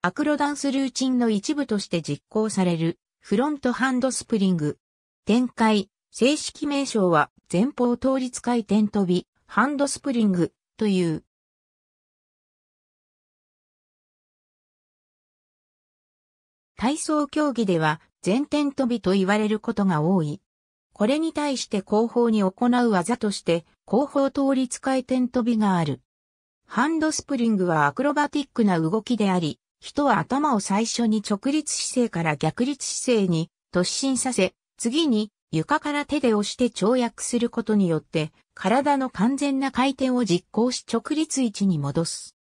アクロダンスルーチンの一部として実行されるフロントハンドスプリング。展開、正式名称は前方倒立回転飛び、ハンドスプリングという。体操競技では前転飛びと言われることが多い。これに対して後方に行う技として後方倒立回転飛びがある。ハンドスプリングはアクロバティックな動きであり、人は頭を最初に直立姿勢から逆立姿勢に突進させ、次に床から手で押して跳躍することによって体の完全な回転を実行し直立位置に戻す。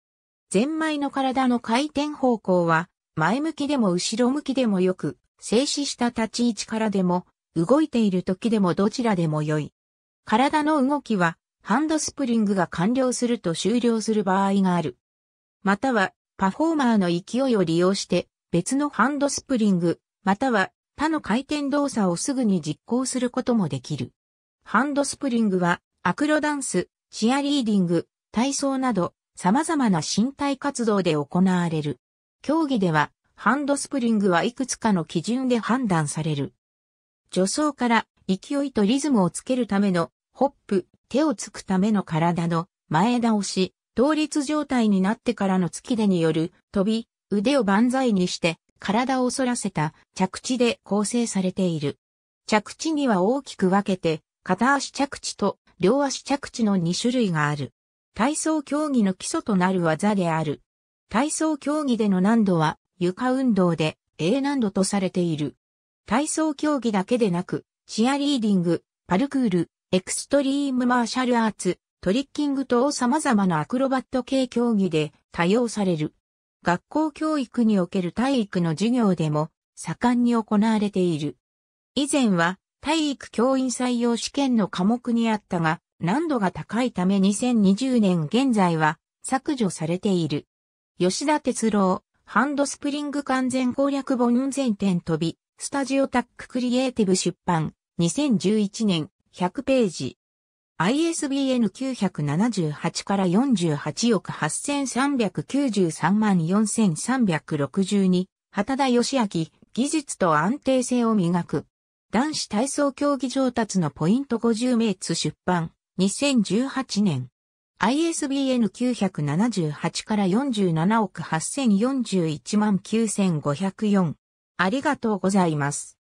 ゼンマイの体の回転方向は前向きでも後ろ向きでもよく、静止した立ち位置からでも、動いている時でもどちらでもよい。体の動きは、ハンドスプリングが完了すると終了する場合がある。または、パフォーマーの勢いを利用して、別のハンドスプリング、または他の回転動作をすぐに実行することもできる。ハンドスプリングは、アクロダンス、チアリーディング、体操など、様々な身体活動で行われる。競技では、ハンドスプリングはいくつかの基準で判断される。助走から勢いとリズムをつけるためのホップ、手をつくための体の前倒し、倒立状態になってからの突き出による飛び、腕を万歳にして体を反らせた着地で構成されている。着地には大きく分けて片足着地と両足着地の2種類がある。体操競技の基礎となる技である。体操競技での難度は床運動で A 難度とされている。体操競技だけでなく、チアリーディング、パルクール、エクストリームマーシャルアーツ、トリッキング等様々なアクロバット系競技で多用される。学校教育における体育の授業でも盛んに行われている。以前は体育教員採用試験の科目にあったが、難度が高いため2020年現在は削除されている。吉田哲郎、ハンドスプリング完全攻略本前転とび、スタジオタッククリエイティブ出版、2011年、100ページ。ISBN 978から48億8393万4362、畑田義明、技術と安定性を磨く。男子体操競技上達のポイント50メーツ出版、2018年。ISBN 978から47億8041万9504。ありがとうございます。